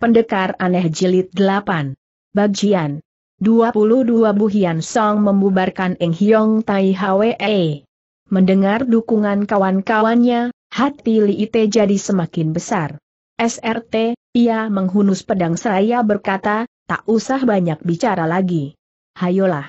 Pendekar Aneh Jilid 8. Bagian 22 Bu Hian Song membubarkan Eng Hyong Tai Hwe. Mendengar dukungan kawan-kawannya, hati Li Ite jadi semakin besar. SRT, ia menghunus pedang seraya berkata, tak usah banyak bicara lagi. Hayolah.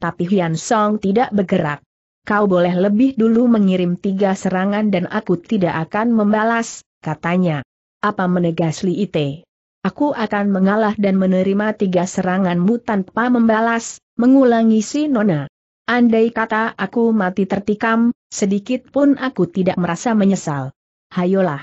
Tapi Hian Song tidak bergerak. Kau boleh lebih dulu mengirim tiga serangan dan aku tidak akan membalas, katanya. Apa menegas Li Ite? Aku akan mengalah dan menerima tiga seranganmu tanpa membalas, mengulangi si Nona. Andai kata aku mati tertikam, sedikit pun aku tidak merasa menyesal. Hayolah.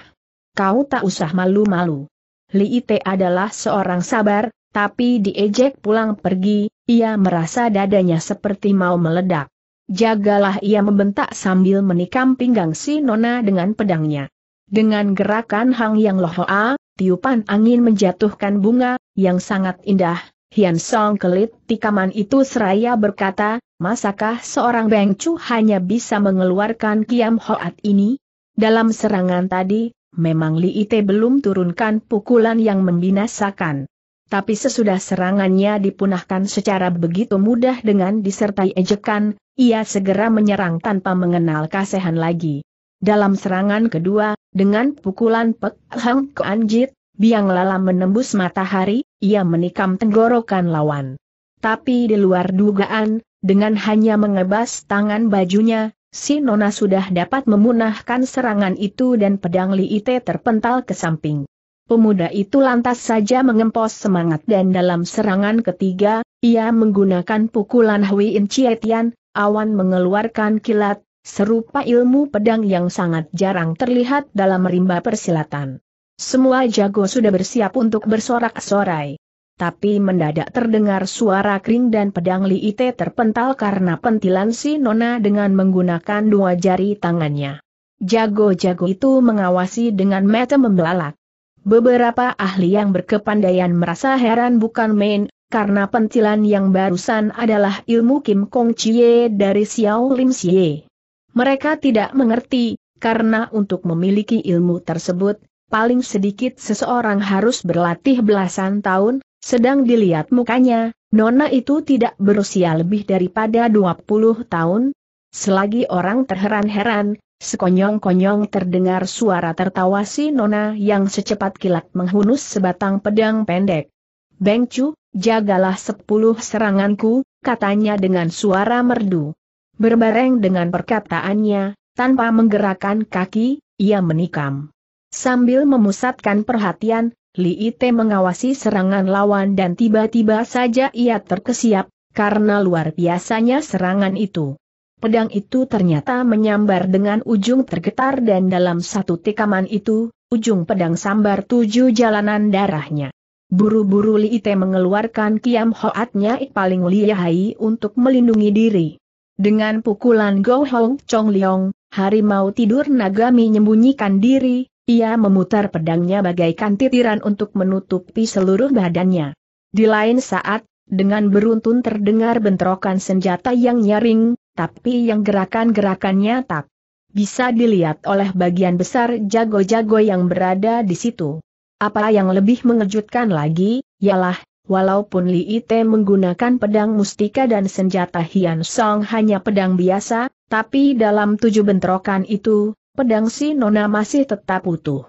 Kau tak usah malu-malu. Li Ite adalah seorang sabar, tapi diejek pulang pergi, ia merasa dadanya seperti mau meledak. Jagalah ia membentak sambil menikam pinggang si Nona dengan pedangnya. Dengan gerakan Hang Yang Lohoa, tiupan angin menjatuhkan bunga, yang sangat indah, Hian Song kelit tikaman itu seraya berkata, masakah seorang Beng Chu hanya bisa mengeluarkan Kiam Hoat ini? Dalam serangan tadi, memang Li Ite belum turunkan pukulan yang membinasakan. Tapi sesudah serangannya dipunahkan secara begitu mudah dengan disertai ejekan, ia segera menyerang tanpa mengenal kasihan lagi. Dalam serangan kedua, dengan pukulan Pek Hang ke Anjit, biang lala menembus matahari, ia menikam tenggorokan lawan. Tapi di luar dugaan, dengan hanya mengebas tangan bajunya, si Nona sudah dapat memunahkan serangan itu dan pedang Li Ite terpental ke samping. Pemuda itu lantas saja mengempos semangat dan dalam serangan ketiga, ia menggunakan pukulan Hui In Chietian, awan mengeluarkan kilat, serupa ilmu pedang yang sangat jarang terlihat dalam rimba persilatan. Semua jago sudah bersiap untuk bersorak-sorai. Tapi mendadak terdengar suara kering dan pedang Li Ite terpental karena pentilan si Nona dengan menggunakan dua jari tangannya. Jago-jago itu mengawasi dengan mata membelalak. Beberapa ahli yang berkepandaian merasa heran bukan main, karena pentilan yang barusan adalah ilmu Kim Kong Chie dari Xiao Lim Xie. Mereka tidak mengerti, karena untuk memiliki ilmu tersebut, paling sedikit seseorang harus berlatih belasan tahun, sedang dilihat mukanya, Nona itu tidak berusia lebih daripada 20 tahun. Selagi orang terheran-heran, sekonyong-konyong terdengar suara tertawa si Nona yang secepat kilat menghunus sebatang pedang pendek. Beng Chu, jagalah sepuluh seranganku, katanya dengan suara merdu. Berbareng dengan perkataannya, tanpa menggerakkan kaki, ia menikam. Sambil memusatkan perhatian, Li Ite mengawasi serangan lawan dan tiba-tiba saja ia terkesiap, karena luar biasanya serangan itu. Pedang itu ternyata menyambar dengan ujung tergetar dan dalam satu tikaman itu, ujung pedang sambar tujuh jalanan darahnya. Buru-buru Li Ite mengeluarkan kiam hoatnya paling lihai untuk melindungi diri. Dengan pukulan Go Hong Chong Leong, harimau tidur Nagami menyembunyikan diri, ia memutar pedangnya bagaikan titiran untuk menutupi seluruh badannya. Di lain saat, dengan beruntun terdengar bentrokan senjata yang nyaring, tapi yang gerakan-gerakannya tak bisa dilihat oleh bagian besar jago-jago yang berada di situ. Apa yang lebih mengejutkan lagi, ialah Walaupun Li Ite menggunakan pedang mustika dan senjata Hian Song hanya pedang biasa, tapi dalam tujuh bentrokan itu, pedang si Nona masih tetap utuh.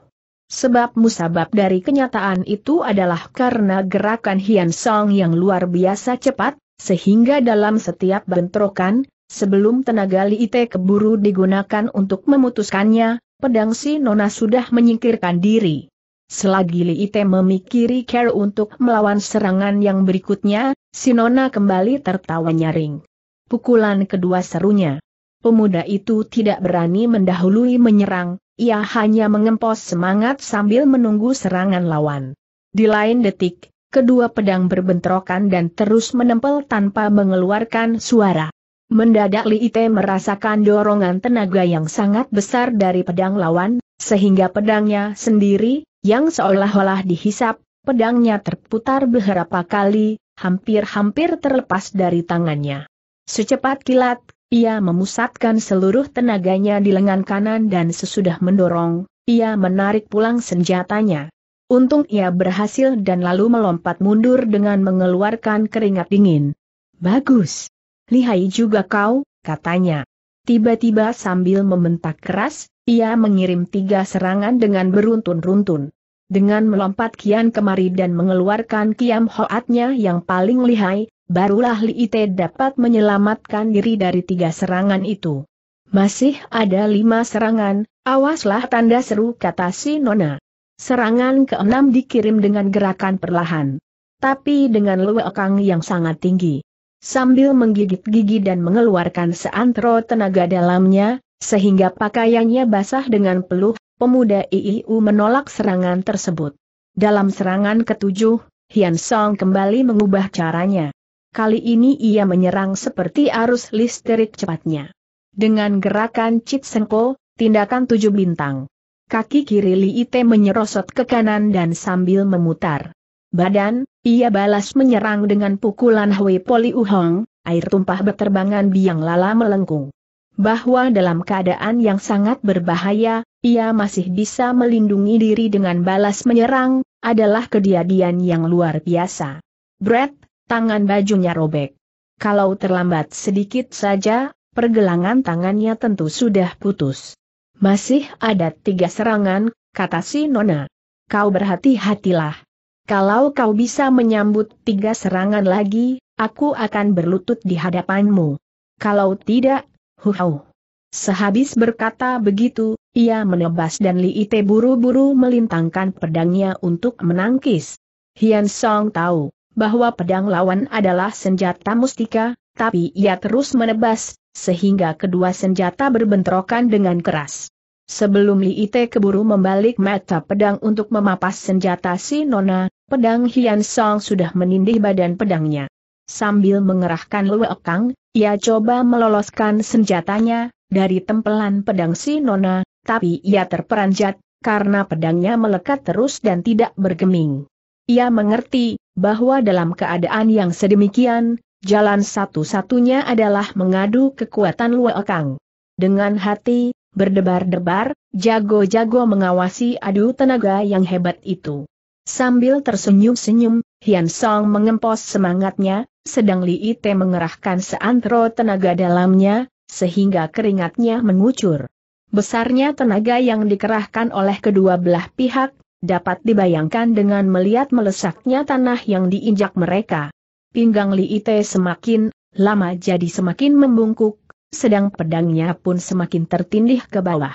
Sebab musabab dari kenyataan itu adalah karena gerakan Hian Song yang luar biasa cepat, sehingga dalam setiap bentrokan, sebelum tenaga Li Ite keburu digunakan untuk memutuskannya, pedang si Nona sudah menyingkirkan diri. Selagi Li Ite memikiri care untuk melawan serangan yang berikutnya, Sinona kembali tertawa nyaring. Pukulan kedua serunya. Pemuda itu tidak berani mendahului menyerang, ia hanya mengempos semangat sambil menunggu serangan lawan. Di lain detik, kedua pedang berbentrokan dan terus menempel tanpa mengeluarkan suara. Mendadak Li Ite merasakan dorongan tenaga yang sangat besar dari pedang lawan, sehingga pedangnya sendiri, yang seolah-olah dihisap, pedangnya terputar beberapa kali, hampir-hampir terlepas dari tangannya. Secepat kilat, ia memusatkan seluruh tenaganya di lengan kanan dan sesudah mendorong, ia menarik pulang senjatanya. Untung ia berhasil dan lalu melompat mundur dengan mengeluarkan keringat dingin. Bagus. Lihai juga kau, katanya. Tiba-tiba sambil membentak keras, ia mengirim tiga serangan dengan beruntun-runtun. Dengan melompat kian kemari dan mengeluarkan kiam hoatnya yang paling lihai, barulah Li Ite dapat menyelamatkan diri dari tiga serangan itu. Masih ada lima serangan, awaslah tanda seru kata si Nona. Serangan keenam dikirim dengan gerakan perlahan. Tapi dengan luekang yang sangat tinggi. Sambil menggigit gigi dan mengeluarkan seantro tenaga dalamnya, sehingga pakaiannya basah dengan peluh, pemuda IIU menolak serangan tersebut. Dalam serangan ketujuh, Hian Song kembali mengubah caranya. Kali ini ia menyerang seperti arus listrik cepatnya. Dengan gerakan Cit Sengko, tindakan tujuh bintang. Kaki kiri Li Ite menyerosot ke kanan dan sambil memutar badan, ia balas menyerang dengan pukulan Hui Poli Uhong, air tumpah beterbangan biang lala melengkung. Bahwa dalam keadaan yang sangat berbahaya, ia masih bisa melindungi diri dengan balas menyerang, adalah kejadian yang luar biasa. Brett, tangan bajunya robek. Kalau terlambat sedikit saja, pergelangan tangannya tentu sudah putus. Masih ada tiga serangan, kata si Nona. Kau berhati-hatilah. Kalau kau bisa menyambut tiga serangan lagi, aku akan berlutut di hadapanmu. Kalau tidak, huhau. Sehabis berkata begitu, ia menebas dan Li Ite buru-buru melintangkan pedangnya untuk menangkis. Hian Song tahu bahwa pedang lawan adalah senjata mustika, tapi ia terus menebas, sehingga kedua senjata berbentrokan dengan keras. Sebelum Li Ite keburu membalik mata pedang untuk memapas senjata si Nona, pedang Hian Song sudah menindih badan pedangnya. Sambil mengerahkan luekang, ia coba meloloskan senjatanya, dari tempelan pedang si Nona, tapi ia terperanjat, karena pedangnya melekat terus dan tidak bergeming. Ia mengerti, bahwa dalam keadaan yang sedemikian, Jalan satu-satunya adalah mengadu kekuatan Luekang. Dengan hati, berdebar-debar, jago-jago mengawasi adu tenaga yang hebat itu. Sambil tersenyum-senyum, Hian Song mengempos semangatnya, sedang Li Ite mengerahkan seantro tenaga dalamnya, sehingga keringatnya mengucur. Besarnya tenaga yang dikerahkan oleh kedua belah pihak, dapat dibayangkan dengan melihat melesaknya tanah yang diinjak mereka pinggang Li Ite semakin lama jadi semakin membungkuk, sedang pedangnya pun semakin tertindih ke bawah.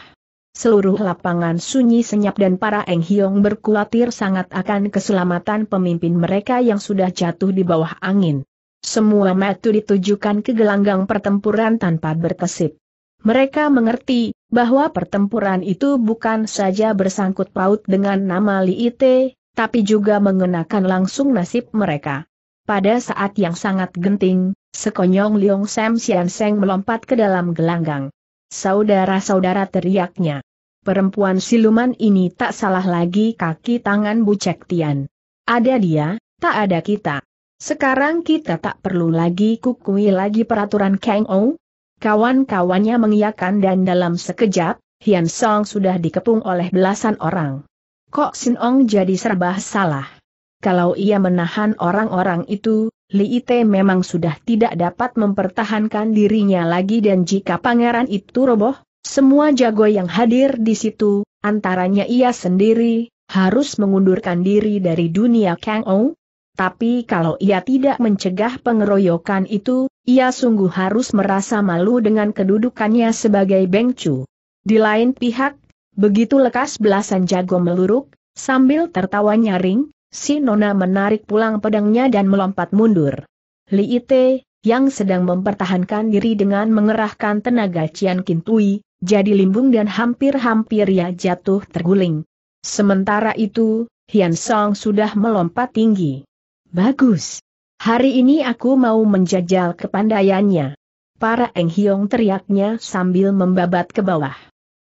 Seluruh lapangan sunyi senyap dan para Eng Hiong berkulatir sangat akan keselamatan pemimpin mereka yang sudah jatuh di bawah angin. Semua mata ditujukan ke gelanggang pertempuran tanpa berkesip. Mereka mengerti bahwa pertempuran itu bukan saja bersangkut paut dengan nama Li Ite, tapi juga mengenakan langsung nasib mereka. Pada saat yang sangat genting, sekonyong Liong Sam Sian Seng melompat ke dalam gelanggang. Saudara-saudara teriaknya. Perempuan siluman ini tak salah lagi kaki tangan Bucek Tian. Ada dia, tak ada kita. Sekarang kita tak perlu lagi kukui lagi peraturan Kang Ou. Kawan-kawannya mengiyakan dan dalam sekejap, Hian Song sudah dikepung oleh belasan orang. Kok Sin Ong jadi serba salah? Kalau ia menahan orang-orang itu, Li Ite memang sudah tidak dapat mempertahankan dirinya lagi dan jika pangeran itu roboh, semua jago yang hadir di situ, antaranya ia sendiri, harus mengundurkan diri dari dunia Kang Ou. Tapi kalau ia tidak mencegah pengeroyokan itu, ia sungguh harus merasa malu dengan kedudukannya sebagai Beng Chu. Di lain pihak, begitu lekas belasan jago meluruk, sambil tertawa nyaring, Si Nona menarik pulang pedangnya dan melompat mundur. Li Ite, yang sedang mempertahankan diri dengan mengerahkan tenaga Cian Kintui, jadi limbung dan hampir-hampir ya jatuh terguling. Sementara itu, Hian Song sudah melompat tinggi. Bagus. Hari ini aku mau menjajal kepandaiannya. Para Eng Hiong teriaknya sambil membabat ke bawah.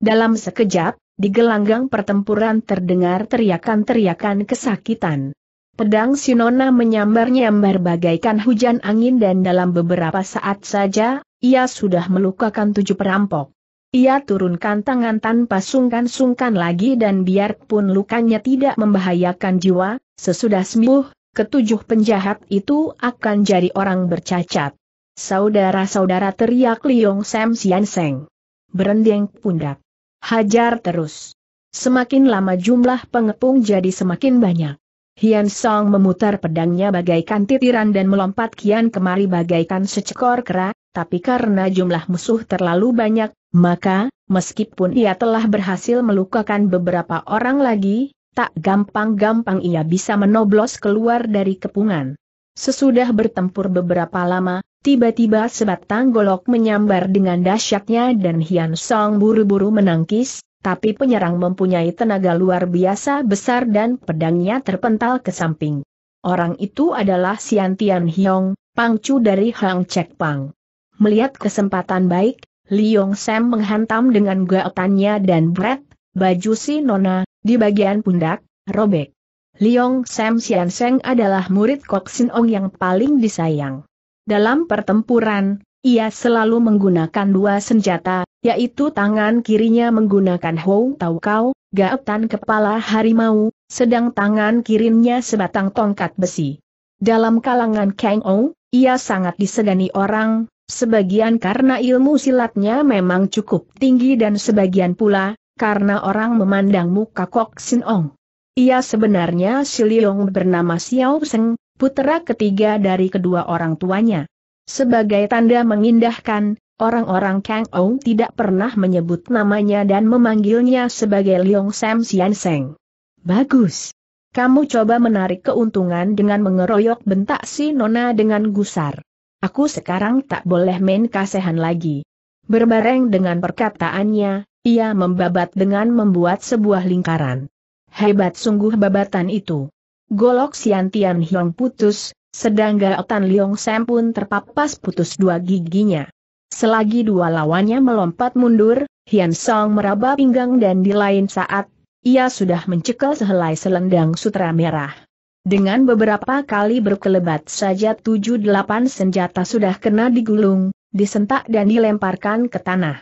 Dalam sekejap, di gelanggang pertempuran terdengar teriakan-teriakan kesakitan. Pedang Sinona menyambar-nyambar bagaikan hujan angin dan dalam beberapa saat saja, ia sudah melukakan tujuh perampok. Ia turunkan tangan tanpa sungkan-sungkan lagi dan biarpun lukanya tidak membahayakan jiwa, sesudah sembuh, ketujuh penjahat itu akan jadi orang bercacat. Saudara-saudara teriak Liong Sam Sian Seng. Berendeng pundak. Hajar terus. Semakin lama jumlah pengepung jadi semakin banyak. Hian Song memutar pedangnya bagaikan titiran dan melompat kian kemari bagaikan secekor kera, tapi karena jumlah musuh terlalu banyak, maka, meskipun ia telah berhasil melukakan beberapa orang lagi, tak gampang-gampang ia bisa menoblos keluar dari kepungan. Sesudah bertempur beberapa lama, tiba-tiba sebatang golok menyambar dengan dahsyatnya dan Hian Song buru-buru menangkis, tapi penyerang mempunyai tenaga luar biasa besar dan pedangnya terpental ke samping. Orang itu adalah Sian Tian Hiong, pangcu dari Hang Chek Pang. Melihat kesempatan baik, Liong Sam menghantam dengan gaotannya dan Brett, baju si Nona, di bagian pundak, robek. Liong Sam Sian Seng adalah murid Kok Sin Ong yang paling disayang. Dalam pertempuran, ia selalu menggunakan dua senjata, yaitu tangan kirinya menggunakan Hou Tau Kau, gaotan kepala harimau, sedang tangan kirinya sebatang tongkat besi. Dalam kalangan Kang Ong, ia sangat disegani orang, sebagian karena ilmu silatnya memang cukup tinggi dan sebagian pula, karena orang memandang muka Kok Sin Ong. Ia sebenarnya si Leong bernama Xiao Seng, putera ketiga dari kedua orang tuanya. Sebagai tanda mengindahkan, orang-orang Kang Ong tidak pernah menyebut namanya dan memanggilnya sebagai Leong Sam Sian Seng. Bagus. Kamu coba menarik keuntungan dengan mengeroyok bentak si Nona dengan gusar. Aku sekarang tak boleh main kasihan lagi. Berbareng dengan perkataannya, ia membabat dengan membuat sebuah lingkaran. Hebat sungguh babatan itu. Golok Siantian Hiong putus, sedang gaotan Liong Sam pun terpapas putus dua giginya. Selagi dua lawannya melompat mundur, Hian Song meraba pinggang dan di lain saat, ia sudah mencekel sehelai selendang sutra merah. Dengan beberapa kali berkelebat saja tujuh delapan senjata sudah kena digulung, disentak dan dilemparkan ke tanah.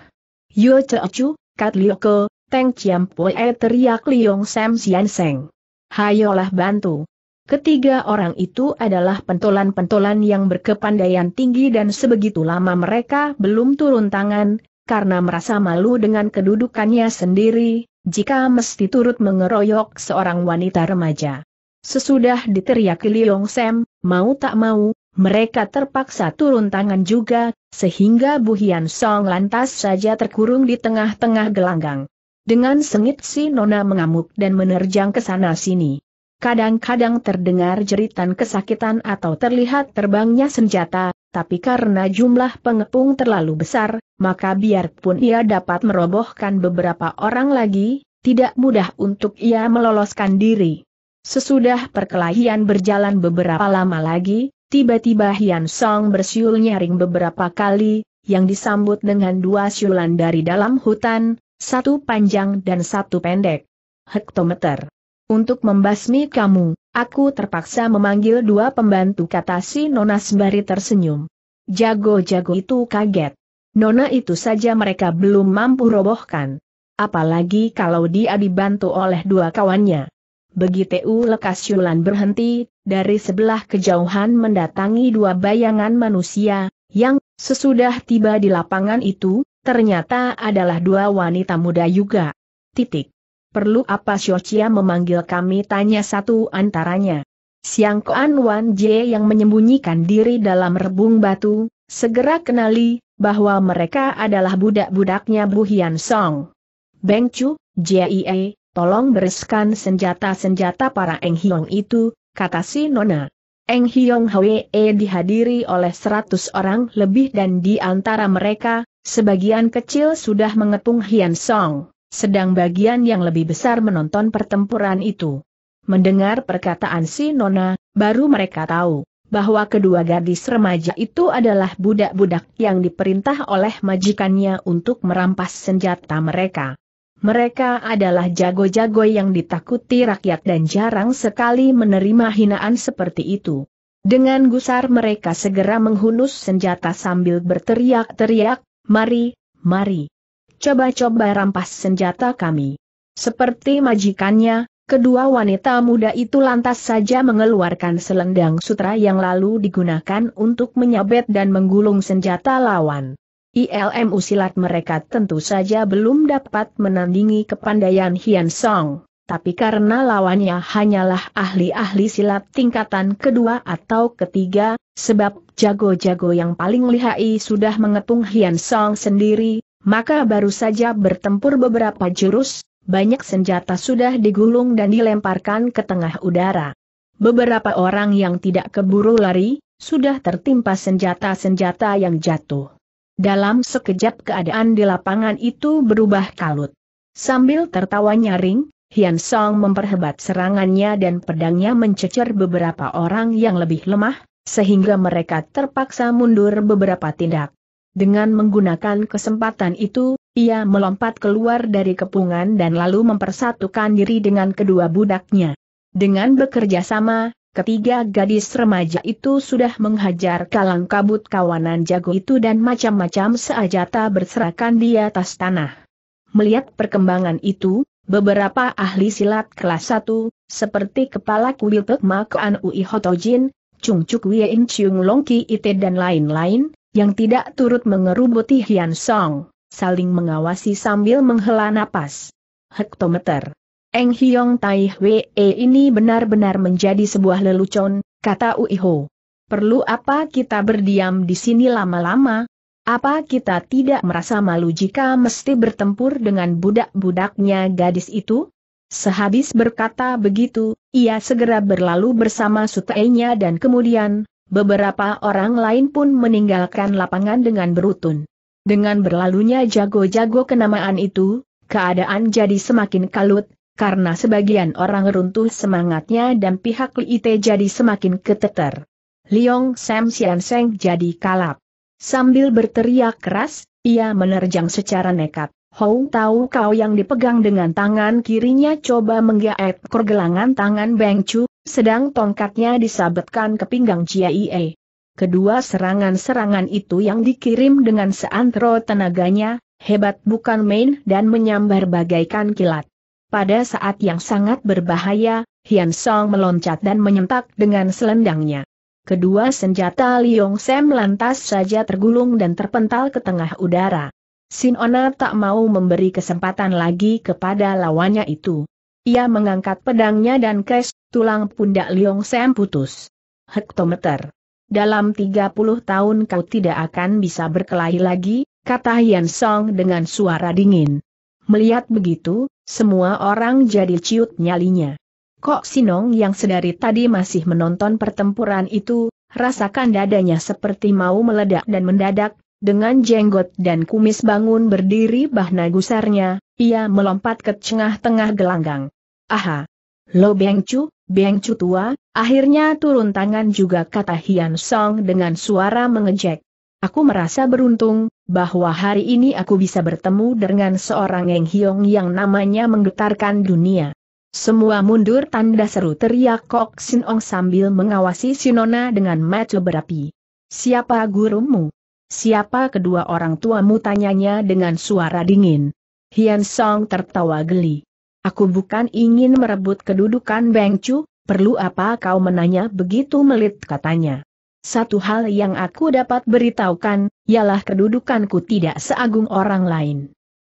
Yo Chu, Kat Lioko, Teng Chiam Poe teriak Liong Sam Sian Seng. Hayolah bantu. Ketiga orang itu adalah pentolan-pentolan yang berkepandaian tinggi dan sebegitu lama mereka belum turun tangan, karena merasa malu dengan kedudukannya sendiri, jika mesti turut mengeroyok seorang wanita remaja. Sesudah diteriaki Liong Sam, mau tak mau, mereka terpaksa turun tangan juga, sehingga Bu Hian Song lantas saja terkurung di tengah-tengah gelanggang. Dengan sengit si Nona mengamuk dan menerjang ke sana sini. Kadang-kadang terdengar jeritan kesakitan atau terlihat terbangnya senjata, tapi karena jumlah pengepung terlalu besar, maka biarpun ia dapat merobohkan beberapa orang lagi, tidak mudah untuk ia meloloskan diri. Sesudah perkelahian berjalan beberapa lama lagi, tiba-tiba Hian Song bersiul nyaring beberapa kali, yang disambut dengan dua siulan dari dalam hutan, satu panjang dan satu pendek. Hektometer. Untuk membasmi kamu, aku terpaksa memanggil dua pembantu kata si Nona sembari tersenyum. Jago-jago itu kaget. Nona itu saja mereka belum mampu robohkan. Apalagi kalau dia dibantu oleh dua kawannya. Begitu lekas Yulan berhenti, dari sebelah kejauhan mendatangi dua bayangan manusia, yang, sesudah tiba di lapangan itu, ternyata adalah dua wanita muda juga. Titik. Perlu apa Xiaoqia memanggil kami tanya satu antaranya. Siang Koan Wan J yang menyembunyikan diri dalam rebung batu, segera kenali, bahwa mereka adalah budak-budaknya Bu Hian Song. Beng Chu, Jie, tolong bereskan senjata-senjata para Eng Hiong itu, kata si Nona. Eng Hiong Hwe dihadiri oleh seratus orang lebih dan di antara mereka, sebagian kecil sudah mengepung Hian Song, sedang bagian yang lebih besar menonton pertempuran itu. Mendengar perkataan si Nona, baru mereka tahu bahwa kedua gadis remaja itu adalah budak-budak yang diperintah oleh majikannya untuk merampas senjata mereka. Mereka adalah jago-jago yang ditakuti rakyat dan jarang sekali menerima hinaan seperti itu. Dengan gusar mereka segera menghunus senjata sambil berteriak-teriak, mari, mari. coba-coba rampas senjata kami. Seperti majikannya, kedua wanita muda itu lantas saja mengeluarkan selendang sutra yang lalu digunakan untuk menyabet dan menggulung senjata lawan. ILMU silat mereka tentu saja belum dapat menandingi kepandaian Hian Song tapi karena lawannya hanyalah ahli-ahli silat tingkatan kedua atau ketiga, sebab jago-jago yang paling lihai sudah mengepung Hian Song sendiri, maka baru saja bertempur beberapa jurus, banyak senjata sudah digulung dan dilemparkan ke tengah udara. Beberapa orang yang tidak keburu lari, sudah tertimpa senjata-senjata yang jatuh. Dalam sekejap keadaan di lapangan itu berubah kalut. Sambil tertawa nyaring, Hian Song memperhebat serangannya dan pedangnya mencecer beberapa orang yang lebih lemah, sehingga mereka terpaksa mundur beberapa tindak. Dengan menggunakan kesempatan itu, ia melompat keluar dari kepungan dan lalu mempersatukan diri dengan kedua budaknya. Dengan bekerja sama, ketiga gadis remaja itu sudah menghajar kalang kabut kawanan jago itu dan macam-macam seajata berserakan di atas tanah. Melihat perkembangan itu, Beberapa ahli silat kelas 1, seperti Kepala Kuil Pek Makaan Ui Hotojin, Chung Chuk Wien Chung Longki Ite dan lain-lain, yang tidak turut mengerubuti Hian Song, saling mengawasi sambil menghela napas. Hektometer. Eng Hiong Tai Hwe ini benar-benar menjadi sebuah lelucon, kata Ui Ho. Perlu apa kita berdiam di sini lama-lama, apa kita tidak merasa malu jika mesti bertempur dengan budak-budaknya gadis itu? Sehabis berkata begitu, ia segera berlalu bersama sutainya dan kemudian, beberapa orang lain pun meninggalkan lapangan dengan berutun. Dengan berlalunya jago-jago kenamaan itu, keadaan jadi semakin kalut, karena sebagian orang runtuh semangatnya dan pihak Li jadi semakin keteter. Liong Sam Sian Seng jadi kalap. Sambil berteriak keras, ia menerjang secara nekat. Hou tahu kau yang dipegang dengan tangan kirinya coba menggaet pergelangan tangan Beng Chu, sedang tongkatnya disabetkan ke pinggang Chia Ie. Kedua serangan-serangan itu yang dikirim dengan seantero tenaganya, hebat bukan main dan menyambar bagaikan kilat. Pada saat yang sangat berbahaya, Hian Song meloncat dan menyentak dengan selendangnya. Kedua senjata Liong Sam lantas saja tergulung dan terpental ke tengah udara. Sin Ona tak mau memberi kesempatan lagi kepada lawannya itu. Ia mengangkat pedangnya dan kes, tulang pundak Liong Sam putus. Hektometer. Dalam 30 tahun kau tidak akan bisa berkelahi lagi, kata Hian Song dengan suara dingin. Melihat begitu, semua orang jadi ciut nyalinya. Kok Sinong yang sedari tadi masih menonton pertempuran itu, rasakan dadanya seperti mau meledak dan mendadak, dengan jenggot dan kumis bangun berdiri bahna gusarnya, ia melompat ke tengah-tengah gelanggang. Aha! Lo Bengcu, Bengcu tua, akhirnya turun tangan juga kata Hian Song dengan suara mengejek. Aku merasa beruntung, bahwa hari ini aku bisa bertemu dengan seorang Eng Hiong yang namanya menggetarkan dunia. Semua mundur tanda seru teriak Kok Sin Ong sambil mengawasi Sinona dengan mata berapi. Siapa gurumu? Siapa kedua orang tuamu tanyanya dengan suara dingin. Hian Song tertawa geli. Aku bukan ingin merebut kedudukan Beng Chu, perlu apa kau menanya begitu melit katanya. Satu hal yang aku dapat beritahukan, ialah kedudukanku tidak seagung orang lain.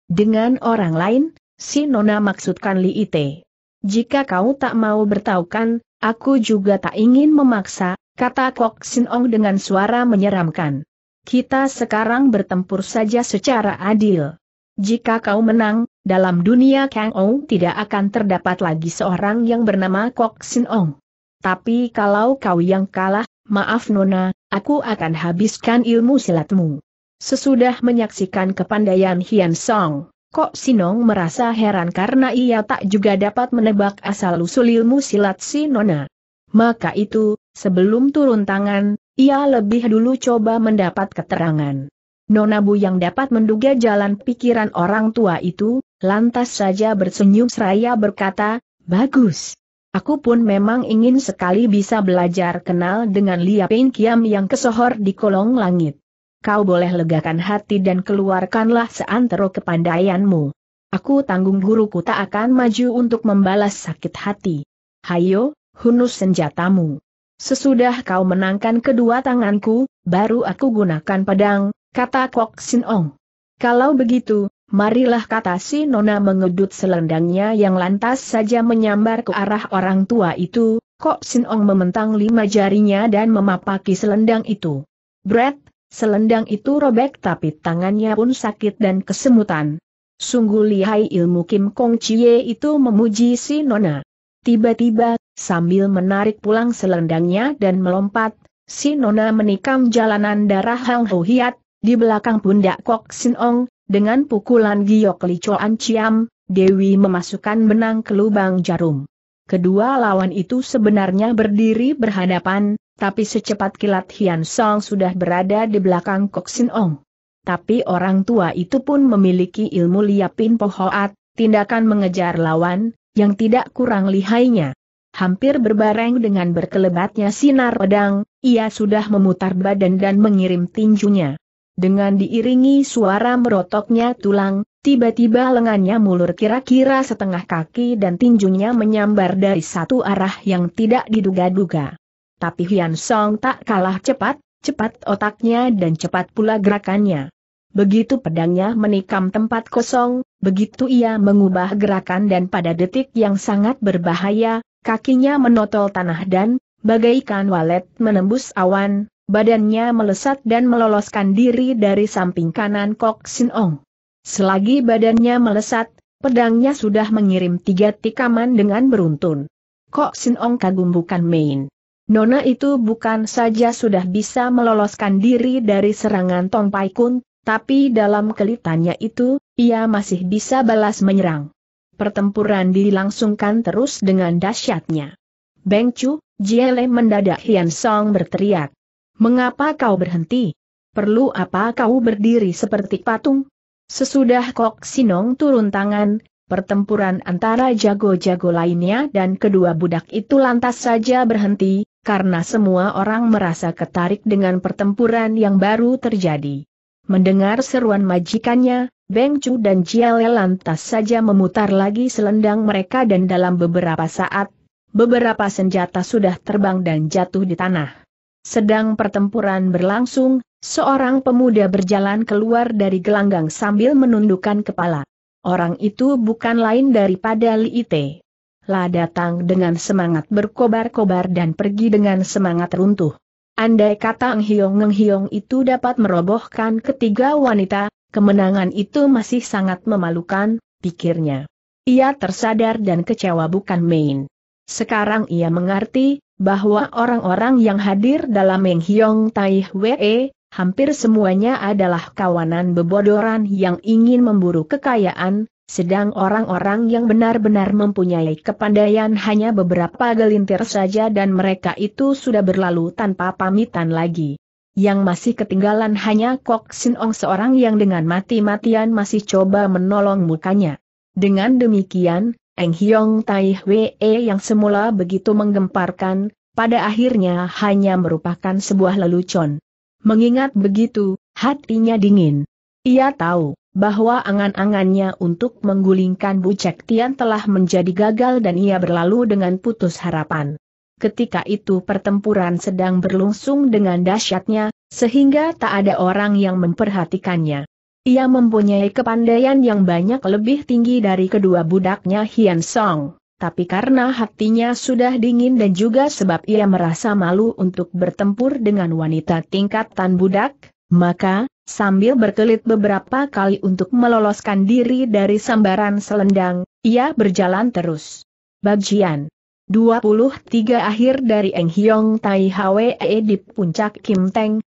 Dengan orang lain, si Nona maksudkan Li Ite. Jika kau tak mau bertaukan, aku juga tak ingin memaksa, kata Kok Sin Ong dengan suara menyeramkan. Kita sekarang bertempur saja secara adil. Jika kau menang, dalam dunia Kang Ong tidak akan terdapat lagi seorang yang bernama Kok Sin Ong. Tapi kalau kau yang kalah, maaf Nona, aku akan habiskan ilmu silatmu. Sesudah menyaksikan kepandaian Hian Song, Kok Sinong merasa heran karena ia tak juga dapat menebak asal-usul ilmu silat si Nona. Maka itu, sebelum turun tangan, ia lebih dulu coba mendapat keterangan. Nona Bu yang dapat menduga jalan pikiran orang tua itu, lantas saja bersenyum seraya berkata, Bagus. Aku pun memang ingin sekali bisa belajar kenal dengan Lia Peng Kiam yang kesohor di kolong langit. Kau boleh legakan hati dan keluarkanlah seantero kepandaianmu. Aku tanggung guruku tak akan maju untuk membalas sakit hati. Hayo, hunus senjatamu. Sesudah kau menangkan kedua tanganku, baru aku gunakan pedang, kata Kok Sin Ong. Kalau begitu, marilah kata si Nona mengedut selendangnya yang lantas saja menyambar ke arah orang tua itu, Kok Sin Ong mementang lima jarinya dan memapaki selendang itu. Brett, selendang itu robek tapi tangannya pun sakit dan kesemutan. Sungguh lihai ilmu Kim Kong Chie itu memuji si Nona. Tiba-tiba, sambil menarik pulang selendangnya dan melompat, si Nona menikam jalanan darah Hang Ho Hiat, di belakang pundak Kok Sin Ong, dengan pukulan giok Li Choan Chiam, Dewi memasukkan benang ke lubang jarum. Kedua lawan itu sebenarnya berdiri berhadapan, tapi secepat kilat Hian Song sudah berada di belakang Kok Ong. Tapi orang tua itu pun memiliki ilmu liapin pohoat, tindakan mengejar lawan, yang tidak kurang lihainya. Hampir berbareng dengan berkelebatnya sinar pedang, ia sudah memutar badan dan mengirim tinjunya. Dengan diiringi suara merotoknya tulang, tiba-tiba lengannya mulur kira-kira setengah kaki dan tinjunya menyambar dari satu arah yang tidak diduga-duga. Tapi Hian Song tak kalah cepat, cepat otaknya dan cepat pula gerakannya. Begitu pedangnya menikam tempat kosong, begitu ia mengubah gerakan dan pada detik yang sangat berbahaya, kakinya menotol tanah dan, bagaikan walet menembus awan, badannya melesat dan meloloskan diri dari samping kanan Kok Sin Ong. Selagi badannya melesat, pedangnya sudah mengirim tiga tikaman dengan beruntun. Kok Sin Ong kagum bukan main. Nona itu bukan saja sudah bisa meloloskan diri dari serangan Tong Pai Kun, tapi dalam kelitannya itu, ia masih bisa balas menyerang. Pertempuran dilangsungkan terus dengan dahsyatnya. Beng Chu, Jiele mendadak Hian Song berteriak. Mengapa kau berhenti? Perlu apa kau berdiri seperti patung? Sesudah Kok Sinong turun tangan, pertempuran antara jago-jago lainnya dan kedua budak itu lantas saja berhenti, karena semua orang merasa ketarik dengan pertempuran yang baru terjadi. Mendengar seruan majikannya, Beng Chu dan Jiale lantas saja memutar lagi selendang mereka dan dalam beberapa saat, beberapa senjata sudah terbang dan jatuh di tanah. Sedang pertempuran berlangsung, seorang pemuda berjalan keluar dari gelanggang sambil menundukkan kepala. Orang itu bukan lain daripada Li Ite. La datang dengan semangat berkobar-kobar dan pergi dengan semangat runtuh. Andai kata Eng Hiong Eng Hiong itu dapat merobohkan ketiga wanita, kemenangan itu masih sangat memalukan, pikirnya. Ia tersadar dan kecewa bukan main. Sekarang ia mengerti, bahwa orang-orang yang hadir dalam Eng Hiong Tai Hwee, hampir semuanya adalah kawanan bebodoran yang ingin memburu kekayaan, sedang orang-orang yang benar-benar mempunyai kepandaian hanya beberapa gelintir saja dan mereka itu sudah berlalu tanpa pamitan lagi. Yang masih ketinggalan hanya Kok Sin Ong seorang yang dengan mati-matian masih coba menolong mukanya. Dengan demikian, Eng Hyong Tai Hwee yang semula begitu menggemparkan, pada akhirnya hanya merupakan sebuah lelucon. Mengingat begitu, hatinya dingin. Ia tahu, bahwa angan-angannya untuk menggulingkan Bu Cek Tian telah menjadi gagal dan ia berlalu dengan putus harapan. Ketika itu pertempuran sedang berlangsung dengan dahsyatnya, sehingga tak ada orang yang memperhatikannya. Ia mempunyai kepandaian yang banyak lebih tinggi dari kedua budaknya Hian Song, tapi karena hatinya sudah dingin dan juga sebab ia merasa malu untuk bertempur dengan wanita tingkatan budak, maka, Sambil berkelit beberapa kali untuk meloloskan diri dari sambaran selendang, ia berjalan terus. Bagian 23 akhir dari Eng Hyong Tai Hwe di puncak Kim Teng,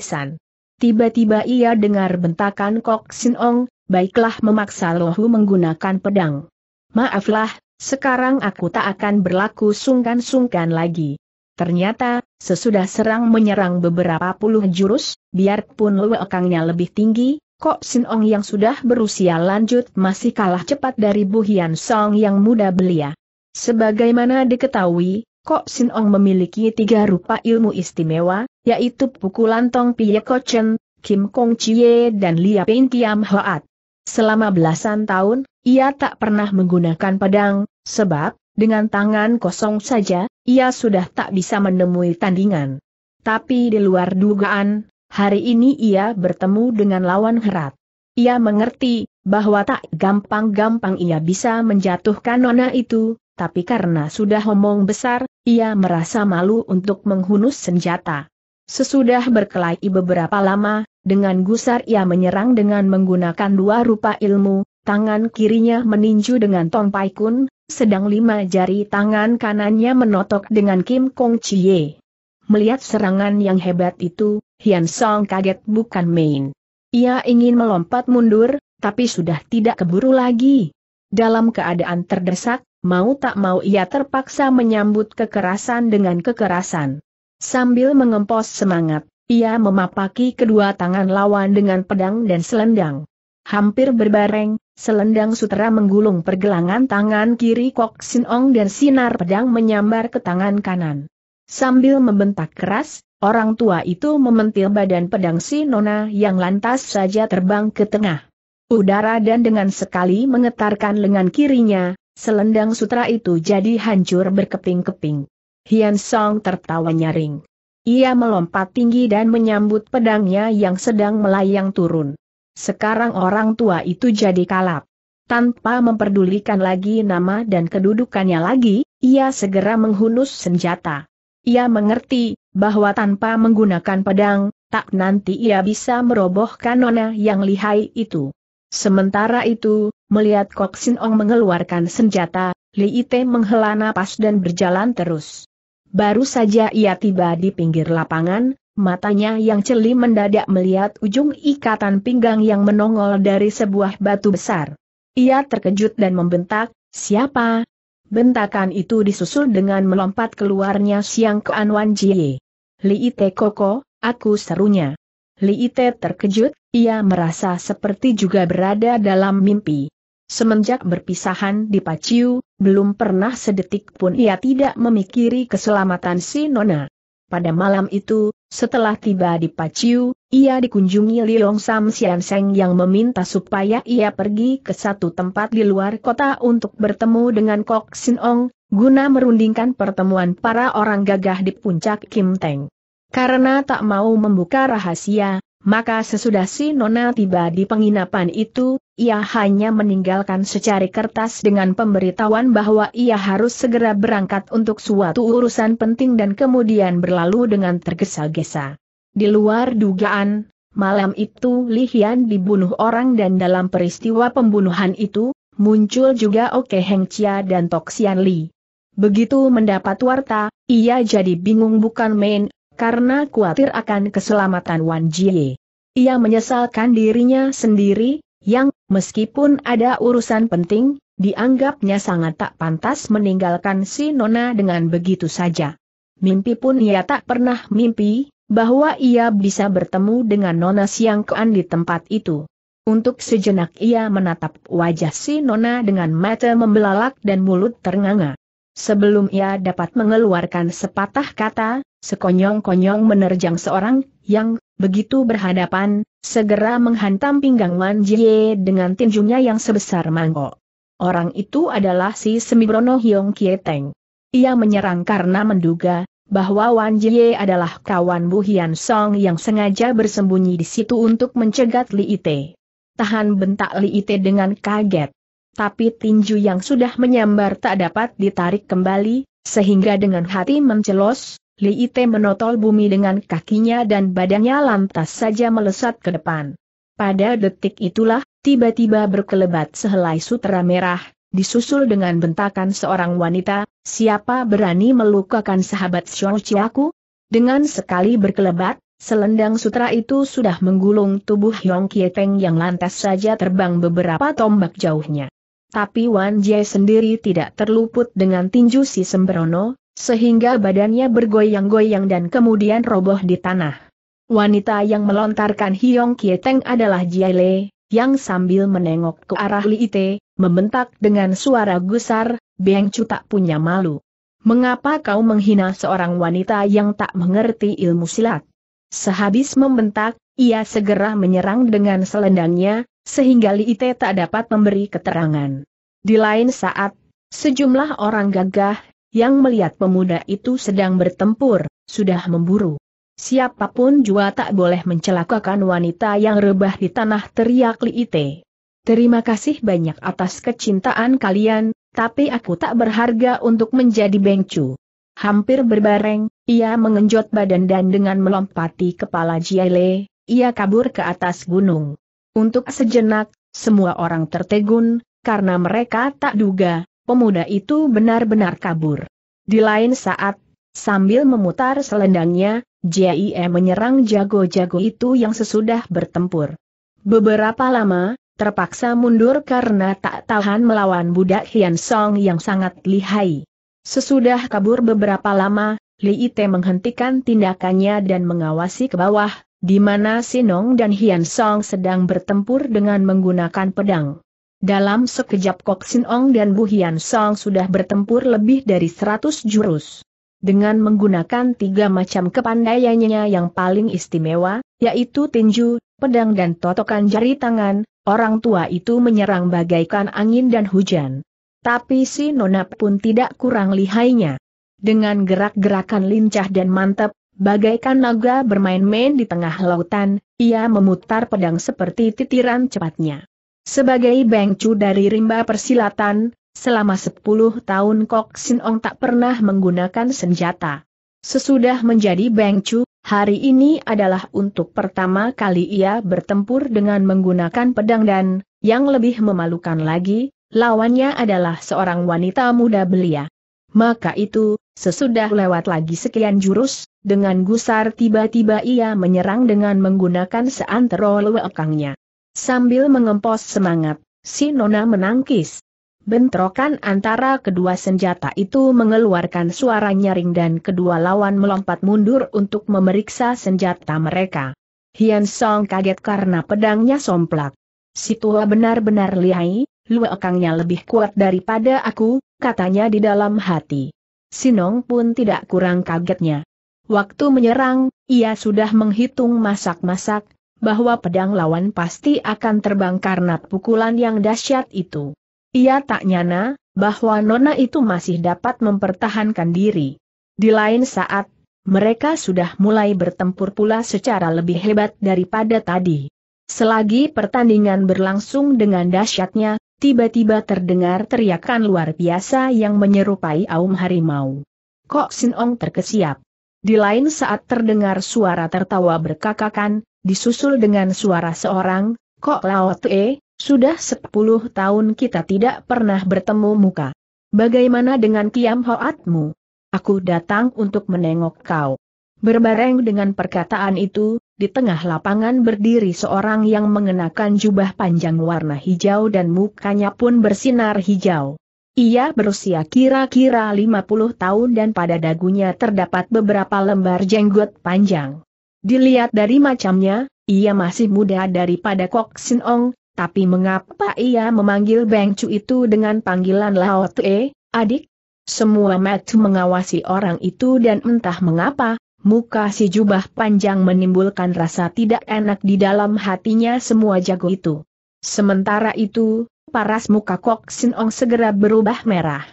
San. Tiba-tiba ia dengar bentakan Kok Sin Ong, baiklah memaksa Lohu menggunakan pedang. Maaflah, sekarang aku tak akan berlaku sungkan-sungkan lagi. Ternyata, sesudah serang menyerang beberapa puluh jurus, biarpun lekangnya lebih tinggi, kok Sin Ong yang sudah berusia lanjut masih kalah cepat dari Bu Hian Song yang muda belia. Sebagaimana diketahui, Kok Sin Ong memiliki tiga rupa ilmu istimewa, yaitu pukulan Tong Pie Kochen, Kim Kong Chie dan Lia Pin Kiam Hoat. Selama belasan tahun, ia tak pernah menggunakan pedang, sebab, dengan tangan kosong saja, ia sudah tak bisa menemui tandingan. Tapi di luar dugaan, hari ini ia bertemu dengan lawan herat. Ia mengerti, bahwa tak gampang-gampang ia bisa menjatuhkan nona itu, tapi karena sudah omong besar, ia merasa malu untuk menghunus senjata. Sesudah berkelahi beberapa lama, dengan gusar ia menyerang dengan menggunakan dua rupa ilmu, tangan kirinya meninju dengan Pai Kun, sedang lima jari tangan kanannya menotok dengan Kim Kong Chie. Melihat serangan yang hebat itu, Hian Song kaget bukan main. Ia ingin melompat mundur, tapi sudah tidak keburu lagi. Dalam keadaan terdesak, mau tak mau ia terpaksa menyambut kekerasan dengan kekerasan. Sambil mengempos semangat, ia memapaki kedua tangan lawan dengan pedang dan selendang. Hampir berbareng, selendang sutera menggulung pergelangan tangan kiri Kok Sin Ong dan sinar pedang menyambar ke tangan kanan. Sambil membentak keras, orang tua itu mementil badan pedang si Nona yang lantas saja terbang ke tengah udara dan dengan sekali mengetarkan lengan kirinya, selendang sutra itu jadi hancur berkeping-keping. Hian Song tertawa nyaring. Ia melompat tinggi dan menyambut pedangnya yang sedang melayang turun. Sekarang orang tua itu jadi kalap. Tanpa memperdulikan lagi nama dan kedudukannya lagi, ia segera menghunus senjata. Ia mengerti, bahwa tanpa menggunakan pedang, tak nanti ia bisa merobohkan nona yang lihai itu. Sementara itu, melihat Kok Sin Ong mengeluarkan senjata, Li Ite menghela napas dan berjalan terus. Baru saja ia tiba di pinggir lapangan, matanya yang celi mendadak melihat ujung ikatan pinggang yang menongol dari sebuah batu besar. Ia terkejut dan membentak, siapa? Bentakan itu disusul dengan melompat keluarnya Siang Keanwan Jie. Li Ite Koko, aku serunya. Li Ite terkejut, ia merasa seperti juga berada dalam mimpi. Semenjak berpisahan di Paciu, belum pernah sedetik pun ia tidak memikiri keselamatan si Nona. Pada malam itu, setelah tiba di Paciu, ia dikunjungi Liong Sam Sian Seng yang meminta supaya ia pergi ke satu tempat di luar kota untuk bertemu dengan Kok Sin Ong, guna merundingkan pertemuan para orang gagah di puncak Kim Teng. Karena tak mau membuka rahasia, maka sesudah si Nona tiba di penginapan itu, ia hanya meninggalkan secari kertas dengan pemberitahuan bahwa ia harus segera berangkat untuk suatu urusan penting dan kemudian berlalu dengan tergesa-gesa. Di luar dugaan, malam itu Li Hian dibunuh orang dan dalam peristiwa pembunuhan itu, muncul juga Oke Heng Chia dan Tok Sian Li. Begitu mendapat warta, ia jadi bingung bukan main, karena khawatir akan keselamatan Wan Jie. Ia menyesalkan dirinya sendiri, yang, meskipun ada urusan penting, dianggapnya sangat tak pantas meninggalkan si Nona dengan begitu saja. Mimpi pun ia tak pernah mimpi, bahwa ia bisa bertemu dengan Nona Siang Kean di tempat itu. Untuk sejenak ia menatap wajah si Nona dengan mata membelalak dan mulut ternganga. Sebelum ia dapat mengeluarkan sepatah kata, sekonyong-konyong menerjang seorang, yang, begitu berhadapan, segera menghantam pinggang Wan Jie dengan tinjunya yang sebesar mangkok. Orang itu adalah si Semibrono Hyong Kieteng. Ia menyerang karena menduga, bahwa Wan Jie adalah kawan Bu Hian Song yang sengaja bersembunyi di situ untuk mencegat Li Ite. Tahan bentak Li Ite dengan kaget. Tapi tinju yang sudah menyambar tak dapat ditarik kembali, sehingga dengan hati mencelos, Li Ite menotol bumi dengan kakinya dan badannya lantas saja melesat ke depan. Pada detik itulah, tiba-tiba berkelebat sehelai sutra merah, disusul dengan bentakan seorang wanita, siapa berani melukakan sahabat Xiaoqiaku? Dengan sekali berkelebat, selendang sutra itu sudah menggulung tubuh Yong Kieteng yang lantas saja terbang beberapa tombak jauhnya. Tapi Wan Jie sendiri tidak terluput dengan tinju si Sembrono, sehingga badannya bergoyang-goyang dan kemudian roboh di tanah. Wanita yang melontarkan Hiong Kieteng adalah Jiale, yang sambil menengok ke arah Li Ite, membentak dengan suara gusar, Beng Chu tak punya malu. Mengapa kau menghina seorang wanita yang tak mengerti ilmu silat? Sehabis membentak, ia segera menyerang dengan selendangnya, sehingga Li Ite tak dapat memberi keterangan. Di lain saat, sejumlah orang gagah, yang melihat pemuda itu sedang bertempur, sudah memburu. Siapa pun juga tak boleh mencelakakan wanita yang rebah di tanah teriak Li Ite. Terima kasih banyak atas kecintaan kalian, tapi aku tak berharga untuk menjadi bengcu. Hampir berbareng, ia mengenjot badan dan dengan melompati kepala Jiale, ia kabur ke atas gunung. Untuk sejenak, semua orang tertegun, karena mereka tak duga, pemuda itu benar-benar kabur. Di lain saat, sambil memutar selendangnya, Jie menyerang jago-jago itu yang sesudah bertempur. Beberapa lama, terpaksa mundur karena tak tahan melawan budak Hian Song yang sangat lihai. Sesudah kabur beberapa lama, Li Ite menghentikan tindakannya dan mengawasi ke bawah, di mana Sinong dan Hian Song sedang bertempur dengan menggunakan pedang. Dalam sekejap Kok Sinong dan Bu Hian Song sudah bertempur lebih dari seratus jurus. Dengan menggunakan tiga macam kepandaiannya yang paling istimewa, yaitu tinju, pedang dan totokan jari tangan, orang tua itu menyerang bagaikan angin dan hujan. Tapi si Nona pun tidak kurang lihainya. Dengan gerak-gerakan lincah dan mantap, bagaikan naga bermain-main di tengah lautan, ia memutar pedang seperti titiran cepatnya. Sebagai bengcu dari rimba persilatan, selama sepuluh tahun Kok Sin Ong tak pernah menggunakan senjata. Sesudah menjadi bengcu, hari ini adalah untuk pertama kali ia bertempur dengan menggunakan pedang dan, yang lebih memalukan lagi, lawannya adalah seorang wanita muda belia. Maka itu, sesudah lewat lagi sekian jurus, dengan gusar tiba-tiba ia menyerang dengan menggunakan seantero lewekangnya. Sambil mengempos semangat, si Nona menangkis. Bentrokan antara kedua senjata itu mengeluarkan suara nyaring dan kedua lawan melompat mundur untuk memeriksa senjata mereka. Hian Song kaget karena pedangnya somplak. Si tua benar-benar lihai, luekangnya lebih kuat daripada aku, katanya di dalam hati. Sinong pun tidak kurang kagetnya. Waktu menyerang, ia sudah menghitung masak-masak, bahwa pedang lawan pasti akan terbang karena pukulan yang dahsyat itu. Ia tak nyana, bahwa nona itu masih dapat mempertahankan diri. Di lain saat, mereka sudah mulai bertempur pula secara lebih hebat daripada tadi. Selagi pertandingan berlangsung dengan dahsyatnya, tiba-tiba terdengar teriakan luar biasa yang menyerupai aum harimau. Kok Sin Ong terkesiap. Di lain saat terdengar suara tertawa berkakakan, disusul dengan suara seorang, Kok Lao Tue, sudah sepuluh tahun kita tidak pernah bertemu muka. Bagaimana dengan Kiam Hoatmu? Aku datang untuk menengok kau. Berbareng dengan perkataan itu, di tengah lapangan berdiri seorang yang mengenakan jubah panjang warna hijau dan mukanya pun bersinar hijau. Ia berusia kira-kira 50 tahun dan pada dagunya terdapat beberapa lembar jenggot panjang. Dilihat dari macamnya, ia masih muda daripada Kok Sin Ong, tapi mengapa ia memanggil Beng Chu itu dengan panggilan Lao Tue, adik? Semua mata mengawasi orang itu dan entah mengapa, muka si jubah panjang menimbulkan rasa tidak enak di dalam hatinya semua jago itu. Sementara itu, paras muka Kok Sin Ong segera berubah merah.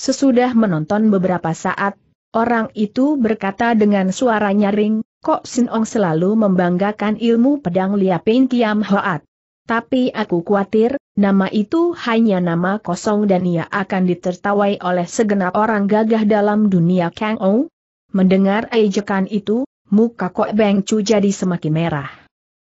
Sesudah menonton beberapa saat, orang itu berkata dengan suara nyaring, Kok Sin Ong selalu membanggakan ilmu pedang Liapin Kiam Hoat. Tapi aku khawatir, nama itu hanya nama kosong dan ia akan ditertawai oleh segenap orang gagah dalam dunia Kang Ou. Mendengar ejekan itu, muka Kok Beng Chu jadi semakin merah.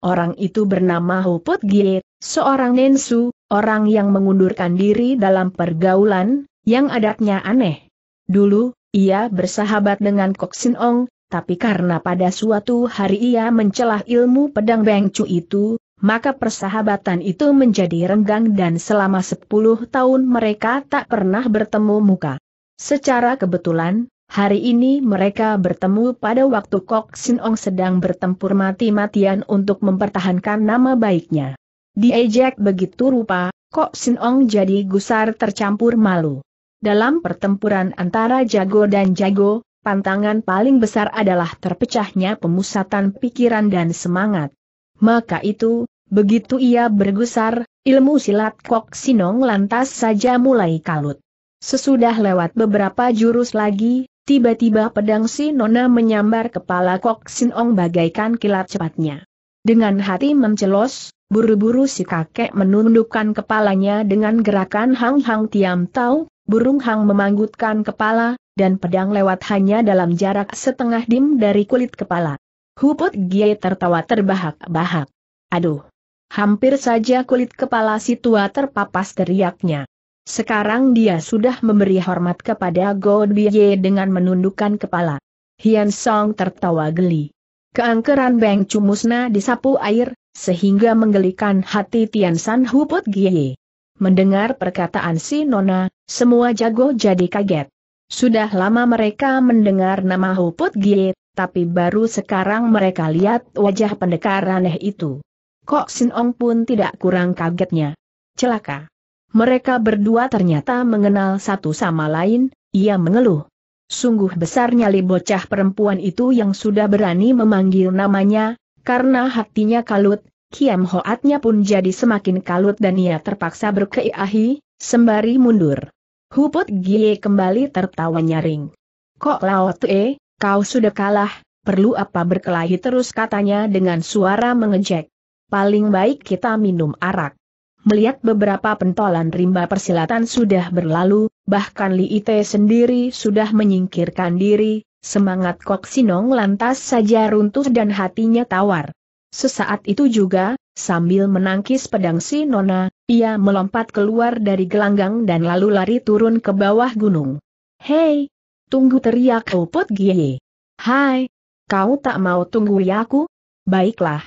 Orang itu bernama Huput Giet, seorang nensu, orang yang mengundurkan diri dalam pergaulan, yang adatnya aneh. Dulu, ia bersahabat dengan Kok Sin Ong, tapi karena pada suatu hari ia mencelah ilmu pedang Beng Chu itu, maka persahabatan itu menjadi renggang dan selama sepuluh tahun mereka tak pernah bertemu muka. Secara kebetulan, hari ini mereka bertemu pada waktu Kok Sin Ong sedang bertempur mati-matian untuk mempertahankan nama baiknya. Diejek begitu rupa, Kok Sin Ong jadi gusar tercampur malu. Dalam pertempuran antara jago dan jago, pantangan paling besar adalah terpecahnya pemusatan pikiran dan semangat. Maka itu, begitu ia bergusar, ilmu silat Kok Sinong lantas saja mulai kalut. Sesudah lewat beberapa jurus lagi, tiba-tiba pedang si Nona menyambar kepala Kok Sinong bagaikan kilat cepatnya. Dengan hati mencelos, buru-buru si kakek menundukkan kepalanya dengan gerakan hang-hang tiam tau, burung hang memanggutkan kepala, dan pedang lewat hanya dalam jarak setengah dim dari kulit kepala. Huput Gie tertawa terbahak-bahak. Aduh! Hampir saja kulit kepala si tua terpapas teriaknya. Sekarang dia sudah memberi hormat kepada God Bie dengan menundukkan kepala. Hian Song tertawa geli. Keangkeran Beng Cumusna disapu air, sehingga menggelikan hati Tian San Huput Gie. Mendengar perkataan si Nona, semua jago jadi kaget. Sudah lama mereka mendengar nama Huput Gie, tapi baru sekarang mereka lihat wajah pendekar aneh itu. Kok Sin Ong pun tidak kurang kagetnya. Celaka. Mereka berdua ternyata mengenal satu sama lain, ia mengeluh. Sungguh besar nyali bocah perempuan itu yang sudah berani memanggil namanya, karena hatinya kalut, Kiam Hoatnya pun jadi semakin kalut dan ia terpaksa berkeiahi, sembari mundur. Huput Gie kembali tertawa nyaring. Kok Lao Tue, kau sudah kalah, perlu apa berkelahi terus katanya dengan suara mengejek. Paling baik kita minum arak. Melihat beberapa pentolan rimba persilatan sudah berlalu, bahkan Li Ite sendiri sudah menyingkirkan diri, semangat Kok Sinong lantas saja runtuh dan hatinya tawar. Sesaat itu juga, Sambil menangkis pedang si Nona, ia melompat keluar dari gelanggang dan lalu lari turun ke bawah gunung. Hei! Tunggu teriak Uput Gie. Hai! Kau tak mau tunggu aku? Baiklah.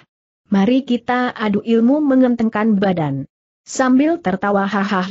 Mari kita adu ilmu mengentengkan badan. Sambil tertawa hahaha,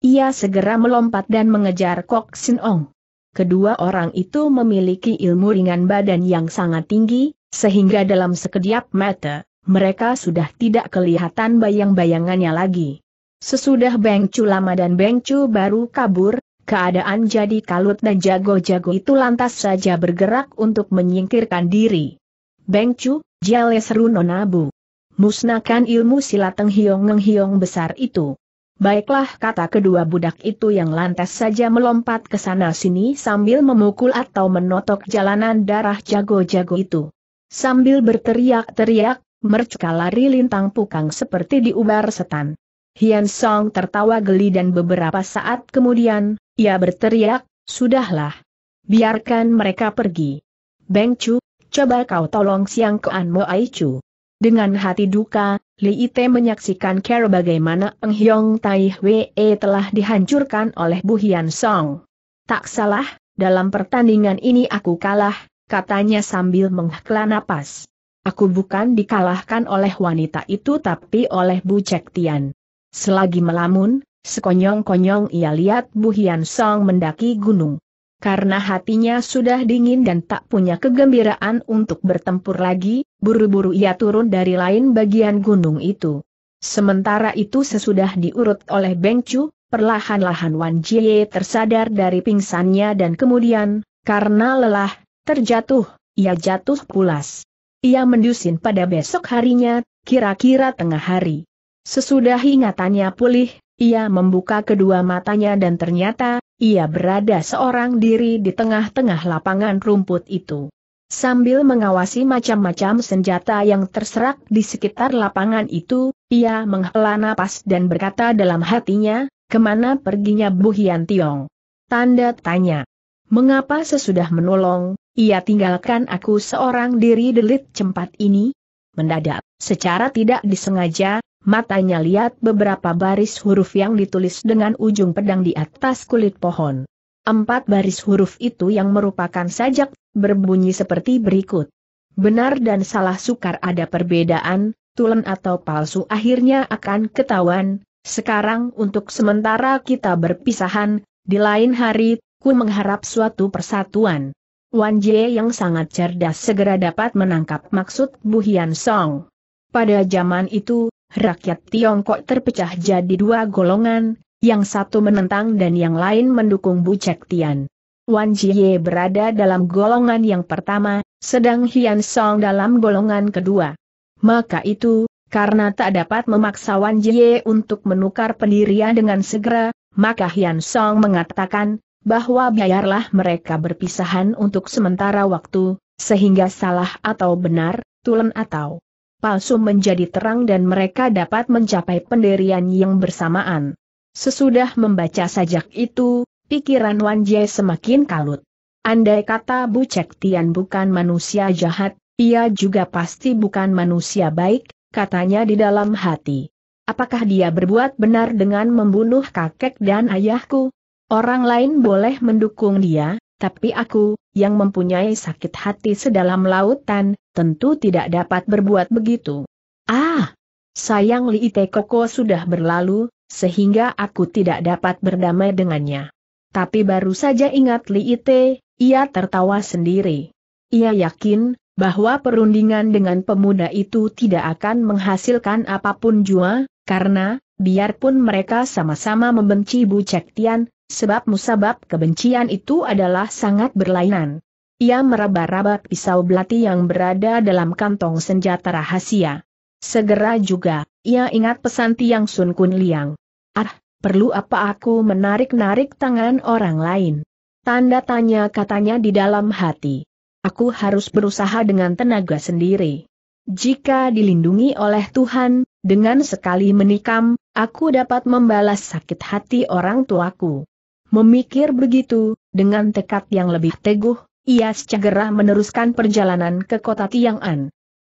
ia segera melompat dan mengejar Kok Sin Ong. Kedua orang itu memiliki ilmu ringan badan yang sangat tinggi, sehingga dalam sekejap mata, mereka sudah tidak kelihatan bayang-bayangannya lagi. Sesudah Beng Chu lama dan Beng Chu baru kabur, keadaan jadi kalut dan jago-jago itu lantas saja bergerak untuk menyingkirkan diri. Beng jale seru nonabu. Musnahkan ilmu silat Teng Hiong Ngeng Hiong besar itu. Baiklah kata kedua budak itu yang lantas saja melompat ke sana sini sambil memukul atau menotok jalanan darah jago-jago itu. Sambil berteriak-teriak, Mercka lari lintang pukang seperti diubar setan. Hian Song tertawa geli dan beberapa saat kemudian, ia berteriak, Sudahlah. Biarkan mereka pergi. Beng Chu, coba kau tolong Siang Kean Mo Ai Chu. Dengan hati duka, Li Ite menyaksikan cara bagaimana Eng Hyong Tai Hwe telah dihancurkan oleh Bu Hian Song. Tak salah, dalam pertandingan ini aku kalah, katanya sambil menghela napas. Aku bukan dikalahkan oleh wanita itu tapi oleh Bu Cek Tian. Selagi melamun, sekonyong-konyong ia lihat Bu Hian Song mendaki gunung. Karena hatinya sudah dingin dan tak punya kegembiraan untuk bertempur lagi, buru-buru ia turun dari lain bagian gunung itu. Sementara itu sesudah diurut oleh Beng Chu, perlahan-lahan Wan Jie tersadar dari pingsannya dan kemudian, karena lelah, terjatuh, ia jatuh pulas. Ia mendusin pada besok harinya, kira-kira tengah hari. Sesudah ingatannya pulih, ia membuka kedua matanya dan ternyata, ia berada seorang diri di tengah-tengah lapangan rumput itu. Sambil mengawasi macam-macam senjata yang terserak di sekitar lapangan itu, ia menghela napas dan berkata dalam hatinya, ke mana perginya Bu Hian Tiong? Tanda tanya. Mengapa sesudah menolong, ia tinggalkan aku seorang diri delit cempat ini? Mendadak, secara tidak disengaja, matanya lihat beberapa baris huruf yang ditulis dengan ujung pedang di atas kulit pohon. Empat baris huruf itu yang merupakan sajak, berbunyi seperti berikut. Benar dan salah sukar ada perbedaan, tulen atau palsu akhirnya akan ketahuan, sekarang untuk sementara kita berpisahan, di lain hari ku mengharap suatu persatuan. Wan Jie yang sangat cerdas segera dapat menangkap maksud Bu Hian Song. Pada zaman itu, rakyat Tiongkok terpecah jadi dua golongan, yang satu menentang dan yang lain mendukung Bu Cek Tian. Wan Jie berada dalam golongan yang pertama, sedang Hian Song dalam golongan kedua. Maka itu, karena tak dapat memaksa Wan Jie untuk menukar pendirian dengan segera, maka Hian Song mengatakan, bahwa biarlah mereka berpisahan untuk sementara waktu, sehingga salah atau benar, tulen atau palsu menjadi terang dan mereka dapat mencapai pendirian yang bersamaan. Sesudah membaca sajak itu, pikiran Wan Jie semakin kalut. Andai kata Bu Cek Tian bukan manusia jahat, ia juga pasti bukan manusia baik, katanya di dalam hati. Apakah dia berbuat benar dengan membunuh kakek dan ayahku? Orang lain boleh mendukung dia, tapi aku, yang mempunyai sakit hati sedalam lautan, tentu tidak dapat berbuat begitu. Ah! Sayang Li Ite Koko sudah berlalu, sehingga aku tidak dapat berdamai dengannya. Tapi baru saja ingat Li Ite, ia tertawa sendiri. Ia yakin, bahwa perundingan dengan pemuda itu tidak akan menghasilkan apa pun jua, karena, biarpun mereka sama-sama membenci Bu Cek Tian, sebab musabab kebencian itu adalah sangat berlainan. Ia meraba-raba pisau belati yang berada dalam kantong senjata rahasia. Segera juga, ia ingat pesan Tiang Sun Kun Liang. Ah, perlu apa aku menarik-narik tangan orang lain? Tanda tanya katanya di dalam hati aku harus berusaha dengan tenaga sendiri. Jika dilindungi oleh Tuhan, dengan sekali menikam, aku dapat membalas sakit hati orang tuaku. Memikir begitu, dengan tekad yang lebih teguh, ia segera meneruskan perjalanan ke kota Tiang'an.